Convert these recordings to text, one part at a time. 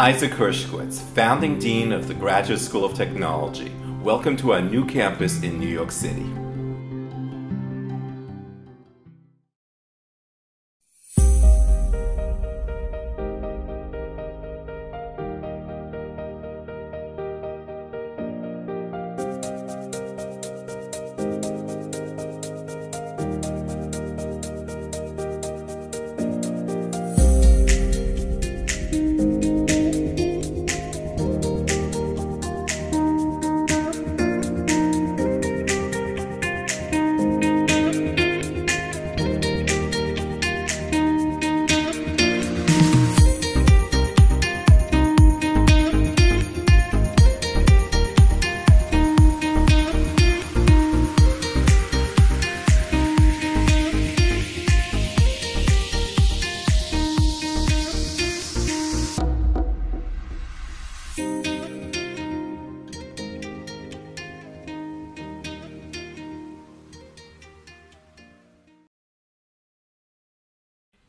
Isaac Hershkowitz, founding dean of the Graduate School of Technology. Welcome to our new campus in New York City.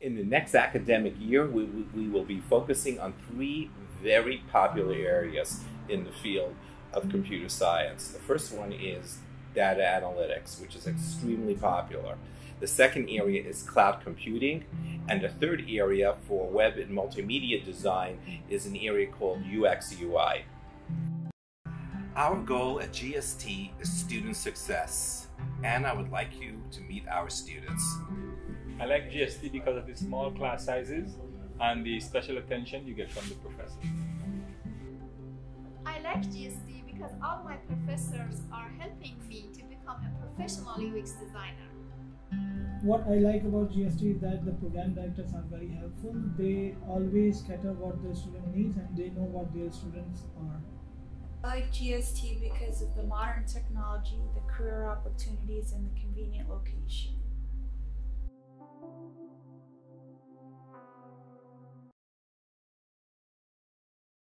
In the next academic year, we, we, will be focusing on three very popular areas in the field of computer science. The first one is data analytics, which is extremely popular. The second area is cloud computing. And the third area for web and multimedia design is an area called UX UI. Our goal at GST is student success, and I would like you to meet our students. I like GST because of the small class sizes and the special attention you get from the professors. I like GST because all my professors are helping me to become a professional UX designer. What I like about GST is that the program directors are very helpful. They always cater what the student needs and they know what their students are. I like GST because of the modern technology, the career opportunities, and the convenient location.